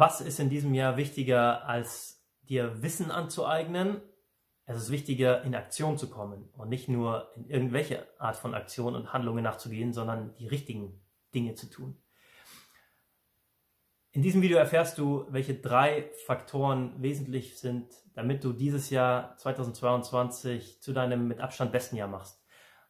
Was ist in diesem Jahr wichtiger, als dir Wissen anzueignen? Es ist wichtiger, in Aktion zu kommen und nicht nur in irgendwelche Art von Aktion und Handlungen nachzugehen, sondern die richtigen Dinge zu tun. In diesem Video erfährst du, welche drei Faktoren wesentlich sind, damit du dieses Jahr 2022 zu deinem mit Abstand besten Jahr machst.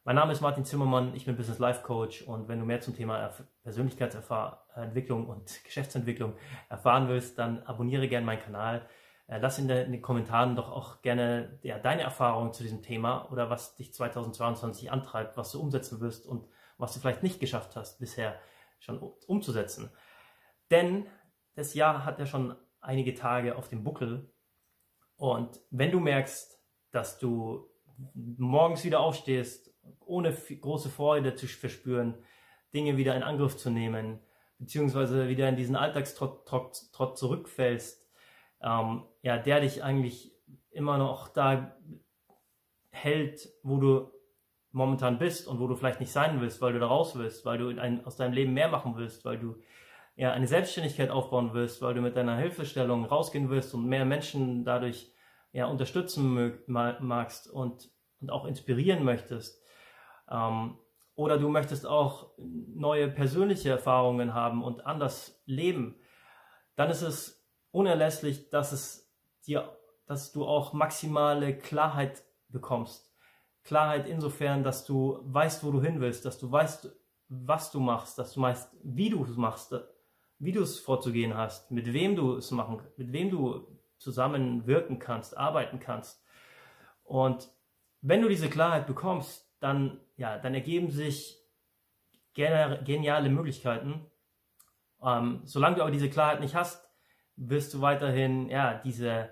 Mein Name ist Martin Zimmermann, ich bin Business Life Coach und wenn du mehr zum Thema Persönlichkeitsentwicklung und Geschäftsentwicklung erfahren willst, dann abonniere gerne meinen Kanal. Äh, lass in, den Kommentaren doch auch gerne ja, deine Erfahrungen zu diesem Thema oder was dich 2022 antreibt, was du umsetzen wirst und was du vielleicht nicht geschafft hast bisher schon umzusetzen. Denn das Jahr hat ja schon einige Tage auf dem Buckel und wenn du merkst, dass du morgens wieder aufstehst ohne große Freude zu verspüren, Dinge wieder in Angriff zu nehmen, beziehungsweise wieder in diesen Alltagstrott zurückfällst, ähm, ja, der dich eigentlich immer noch da hält, wo du momentan bist und wo du vielleicht nicht sein willst, weil du da raus willst, weil du ein, aus deinem Leben mehr machen willst, weil du ja eine Selbstständigkeit aufbauen willst, weil du mit deiner Hilfestellung rausgehen willst und mehr Menschen dadurch ja unterstützen magst und, und auch inspirieren möchtest, ähm, oder du möchtest auch neue persönliche Erfahrungen haben und anders leben, dann ist es unerlässlich, dass es dir, dass du auch maximale Klarheit bekommst. Klarheit insofern, dass du weißt, wo du hin willst, dass du weißt, was du machst, dass du weißt, wie du es machst, wie du es vorzugehen hast, mit wem du es machen, mit wem du zusammenwirken kannst, arbeiten kannst. Und wenn du diese Klarheit bekommst, dann, ja, dann ergeben sich geniale Möglichkeiten. Ähm, solange du aber diese Klarheit nicht hast, wirst du weiterhin ja, diese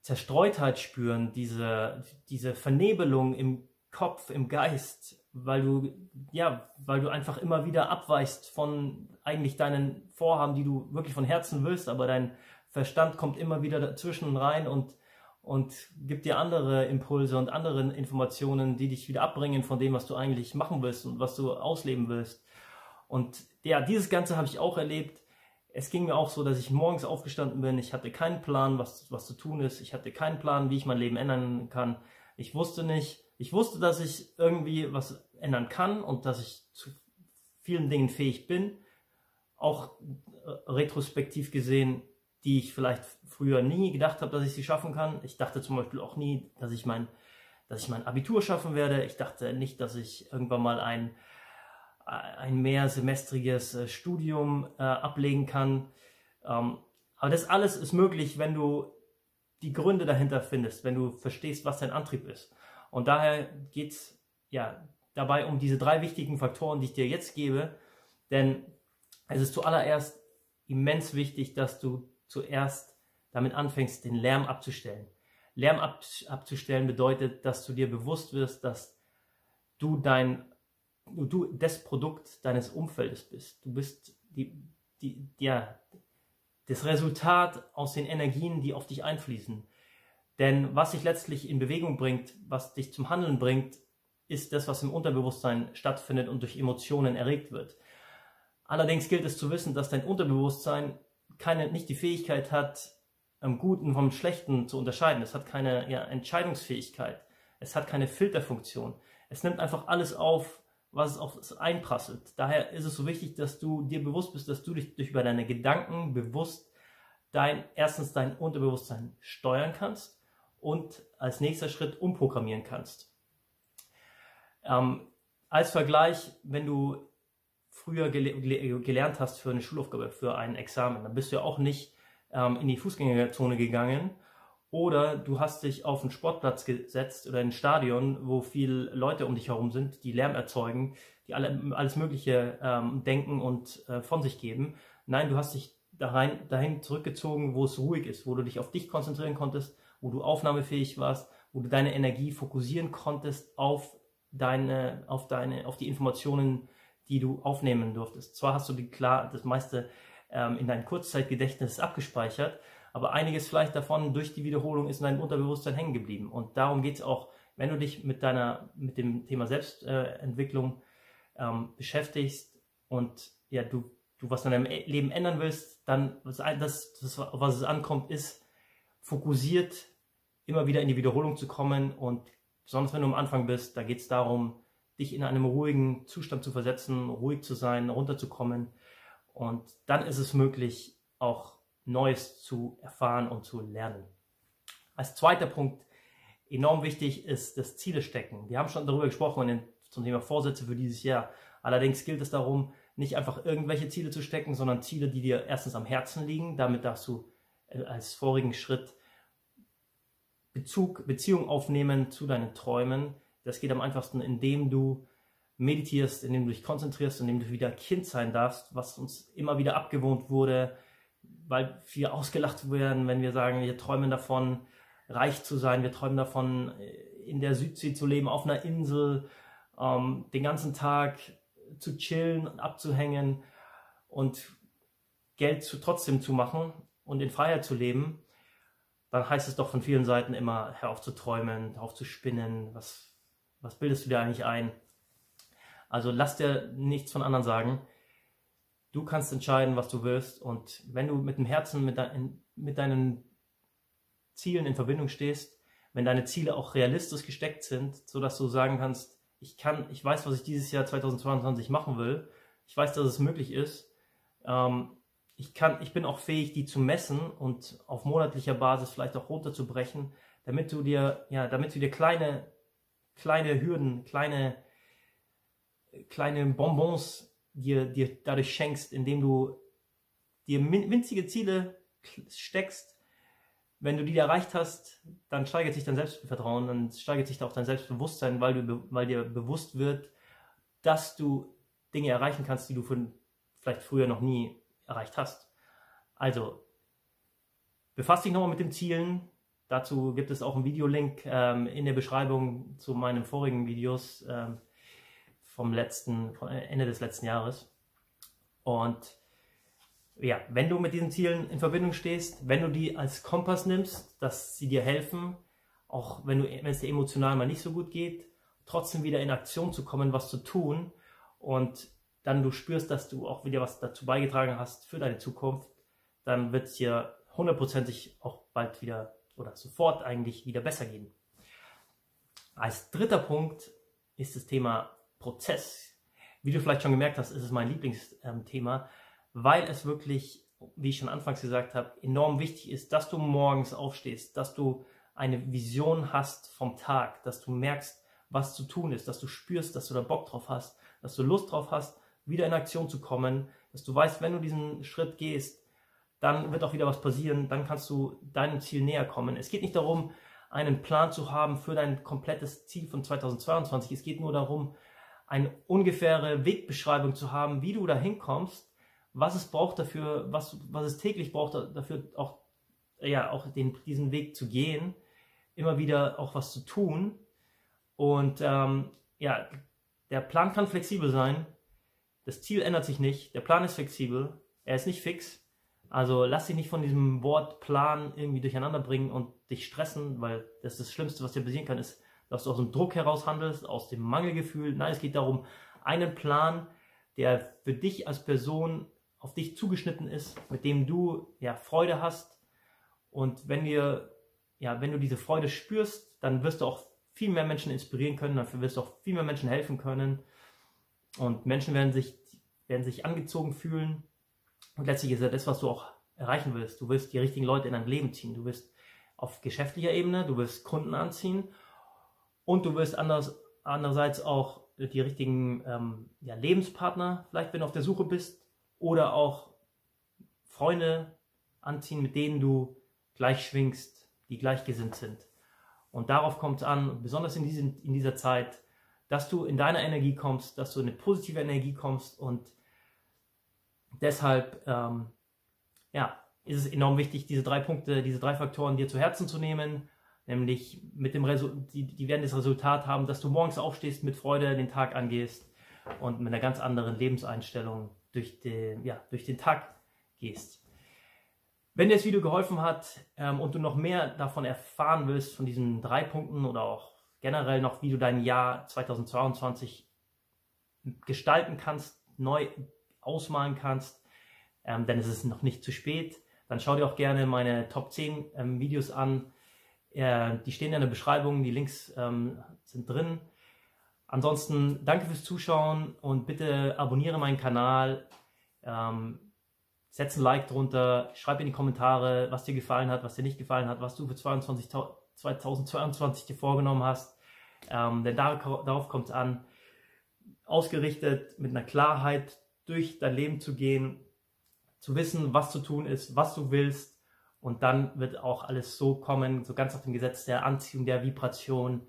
Zerstreutheit spüren, diese, diese Vernebelung im Kopf, im Geist, weil du, ja, weil du einfach immer wieder abweichst von eigentlich deinen Vorhaben, die du wirklich von Herzen willst, aber dein Verstand kommt immer wieder dazwischen rein und und gibt dir andere Impulse und andere Informationen, die dich wieder abbringen von dem, was du eigentlich machen willst und was du ausleben willst. Und ja, dieses Ganze habe ich auch erlebt. Es ging mir auch so, dass ich morgens aufgestanden bin. Ich hatte keinen Plan, was, was zu tun ist. Ich hatte keinen Plan, wie ich mein Leben ändern kann. Ich wusste nicht, ich wusste, dass ich irgendwie was ändern kann und dass ich zu vielen Dingen fähig bin. Auch äh, retrospektiv gesehen die ich vielleicht früher nie gedacht habe, dass ich sie schaffen kann. Ich dachte zum Beispiel auch nie, dass ich mein, dass ich mein Abitur schaffen werde. Ich dachte nicht, dass ich irgendwann mal ein, ein mehrsemestriges äh, Studium äh, ablegen kann. Ähm, aber das alles ist möglich, wenn du die Gründe dahinter findest, wenn du verstehst, was dein Antrieb ist. Und daher geht es ja dabei um diese drei wichtigen Faktoren, die ich dir jetzt gebe. Denn es ist zuallererst immens wichtig, dass du zuerst damit anfängst, den Lärm abzustellen. Lärm ab, abzustellen bedeutet, dass du dir bewusst wirst, dass du dein, du das Produkt deines Umfeldes bist. Du bist die, die, ja, das Resultat aus den Energien, die auf dich einfließen. Denn was dich letztlich in Bewegung bringt, was dich zum Handeln bringt, ist das, was im Unterbewusstsein stattfindet und durch Emotionen erregt wird. Allerdings gilt es zu wissen, dass dein Unterbewusstsein keine, nicht die Fähigkeit hat, am Guten vom Schlechten zu unterscheiden. Es hat keine ja, Entscheidungsfähigkeit. Es hat keine Filterfunktion. Es nimmt einfach alles auf, was es auf es einprasselt. Daher ist es so wichtig, dass du dir bewusst bist, dass du dich durch über deine Gedanken bewusst dein, erstens dein Unterbewusstsein steuern kannst und als nächster Schritt umprogrammieren kannst. Ähm, als Vergleich, wenn du früher gele gelernt hast für eine Schulaufgabe, für ein Examen. Dann bist du ja auch nicht ähm, in die Fußgängerzone gegangen oder du hast dich auf einen Sportplatz gesetzt oder ein Stadion, wo viele Leute um dich herum sind, die Lärm erzeugen, die alle, alles Mögliche ähm, denken und äh, von sich geben. Nein, du hast dich dahin, dahin zurückgezogen, wo es ruhig ist, wo du dich auf dich konzentrieren konntest, wo du aufnahmefähig warst, wo du deine Energie fokussieren konntest auf deine, auf deine, auf die Informationen, die du aufnehmen durftest. Zwar hast du die klar das meiste ähm, in dein Kurzzeitgedächtnis abgespeichert, aber einiges vielleicht davon durch die Wiederholung ist in deinem Unterbewusstsein hängen geblieben. Und darum geht es auch, wenn du dich mit deiner, mit dem Thema Selbstentwicklung äh, ähm, beschäftigst und ja, du du was in deinem Leben ändern willst, dann das, das, was es ankommt, ist fokussiert immer wieder in die Wiederholung zu kommen und besonders wenn du am Anfang bist, da geht es darum, dich in einem ruhigen Zustand zu versetzen, ruhig zu sein, runterzukommen und dann ist es möglich, auch Neues zu erfahren und zu lernen. Als zweiter Punkt enorm wichtig ist das Ziele stecken. Wir haben schon darüber gesprochen zum Thema Vorsätze für dieses Jahr. Allerdings gilt es darum, nicht einfach irgendwelche Ziele zu stecken, sondern Ziele, die dir erstens am Herzen liegen. Damit darfst du äh, als vorigen Schritt Bezug, Beziehung aufnehmen zu deinen Träumen. Das geht am einfachsten, indem du meditierst, indem du dich konzentrierst, indem du wieder Kind sein darfst, was uns immer wieder abgewohnt wurde, weil wir ausgelacht werden, wenn wir sagen, wir träumen davon, reich zu sein, wir träumen davon, in der Südsee zu leben, auf einer Insel, ähm, den ganzen Tag zu chillen und abzuhängen und Geld zu, trotzdem zu machen und in Freiheit zu leben, dann heißt es doch von vielen Seiten immer, hör auf zu träumen, hör auf zu spinnen, was, was bildest du dir eigentlich ein? Also lass dir nichts von anderen sagen. Du kannst entscheiden, was du willst. Und wenn du mit dem Herzen, mit, dein, mit deinen Zielen in Verbindung stehst, wenn deine Ziele auch realistisch gesteckt sind, sodass du sagen kannst, ich kann, ich weiß, was ich dieses Jahr 2022 machen will. Ich weiß, dass es möglich ist. Ähm, ich kann, ich bin auch fähig, die zu messen und auf monatlicher Basis vielleicht auch runterzubrechen, damit du dir, ja, damit du dir kleine, kleine Hürden, kleine kleine Bonbons dir, dir dadurch schenkst, indem du dir winzige Ziele steckst. Wenn du die erreicht hast, dann steigert sich dein Selbstvertrauen, dann steigert sich auch dein Selbstbewusstsein, weil, du, weil dir bewusst wird, dass du Dinge erreichen kannst, die du vielleicht früher noch nie erreicht hast. Also, befasst dich nochmal mit den Zielen. Dazu gibt es auch einen Videolink ähm, in der Beschreibung zu meinen vorigen Videos. Ähm, vom letzten, vom Ende des letzten Jahres. Und ja, wenn du mit diesen Zielen in Verbindung stehst, wenn du die als Kompass nimmst, dass sie dir helfen, auch wenn, du, wenn es dir emotional mal nicht so gut geht, trotzdem wieder in Aktion zu kommen, was zu tun und dann du spürst, dass du auch wieder was dazu beigetragen hast für deine Zukunft, dann wird es dir hundertprozentig auch bald wieder oder sofort eigentlich wieder besser gehen. Als dritter Punkt ist das Thema Prozess. Wie du vielleicht schon gemerkt hast, ist es mein Lieblingsthema, weil es wirklich, wie ich schon anfangs gesagt habe, enorm wichtig ist, dass du morgens aufstehst, dass du eine Vision hast vom Tag, dass du merkst, was zu tun ist, dass du spürst, dass du da Bock drauf hast, dass du Lust drauf hast, wieder in Aktion zu kommen, dass du weißt, wenn du diesen Schritt gehst, dann wird auch wieder was passieren, dann kannst du deinem Ziel näher kommen. Es geht nicht darum, einen Plan zu haben für dein komplettes Ziel von 2022. Es geht nur darum, eine ungefähre Wegbeschreibung zu haben, wie du da hinkommst, was es braucht dafür, was, was es täglich braucht dafür auch, ja, auch den, diesen Weg zu gehen, immer wieder auch was zu tun. Und ähm, ja, der Plan kann flexibel sein. Das Ziel ändert sich nicht. Der Plan ist flexibel. Er ist nicht fix. Also lass dich nicht von diesem Wort Plan irgendwie durcheinander bringen und dich stressen, weil das ist das Schlimmste, was dir passieren kann, ist dass du aus dem Druck heraus handelst, aus dem Mangelgefühl. Nein, es geht darum, einen Plan, der für dich als Person auf dich zugeschnitten ist, mit dem du ja Freude hast. Und wenn wir, ja, wenn du diese Freude spürst, dann wirst du auch viel mehr Menschen inspirieren können, dafür wirst du auch viel mehr Menschen helfen können. Und Menschen werden sich, werden sich angezogen fühlen. Und letztlich ist ja das, was du auch erreichen willst. Du willst die richtigen Leute in dein Leben ziehen. Du wirst auf geschäftlicher Ebene, du wirst Kunden anziehen und du wirst anders, andererseits auch die richtigen ähm, ja, Lebenspartner, vielleicht wenn du auf der Suche bist, oder auch Freunde anziehen, mit denen du gleich schwingst, die gleichgesinnt sind. Und darauf kommt es an, besonders in, diesen, in dieser Zeit, dass du in deiner Energie kommst, dass du in eine positive Energie kommst und deshalb ähm, ja, ist es enorm wichtig, diese drei Punkte, diese drei Faktoren dir zu Herzen zu nehmen Nämlich mit dem Resu die, die werden das Resultat haben, dass du morgens aufstehst, mit Freude den Tag angehst und mit einer ganz anderen Lebenseinstellung durch den, ja, durch den Tag gehst. Wenn dir das Video geholfen hat ähm, und du noch mehr davon erfahren willst, von diesen drei Punkten oder auch generell noch, wie du dein Jahr 2022 gestalten kannst, neu ausmalen kannst, ähm, denn es ist noch nicht zu spät. Dann schau dir auch gerne meine Top 10 ähm, Videos an. Äh, die stehen in der Beschreibung, die Links ähm, sind drin. Ansonsten danke fürs Zuschauen und bitte abonniere meinen Kanal. Ähm, setz ein Like drunter, schreib in die Kommentare, was dir gefallen hat, was dir nicht gefallen hat, was du für 22, 2022 dir vorgenommen hast. Ähm, denn da, darauf kommt es an, ausgerichtet mit einer Klarheit durch dein Leben zu gehen, zu wissen, was zu tun ist, was du willst. Und dann wird auch alles so kommen, so ganz nach dem Gesetz der Anziehung, der Vibration.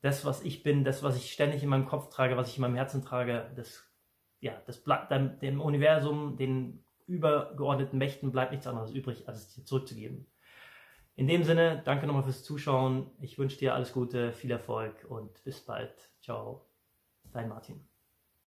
Das, was ich bin, das, was ich ständig in meinem Kopf trage, was ich in meinem Herzen trage, das, ja, das bleibt dem, dem Universum, den übergeordneten Mächten bleibt nichts anderes übrig, als es dir zurückzugeben. In dem Sinne, danke nochmal fürs Zuschauen. Ich wünsche dir alles Gute, viel Erfolg und bis bald. Ciao, dein Martin.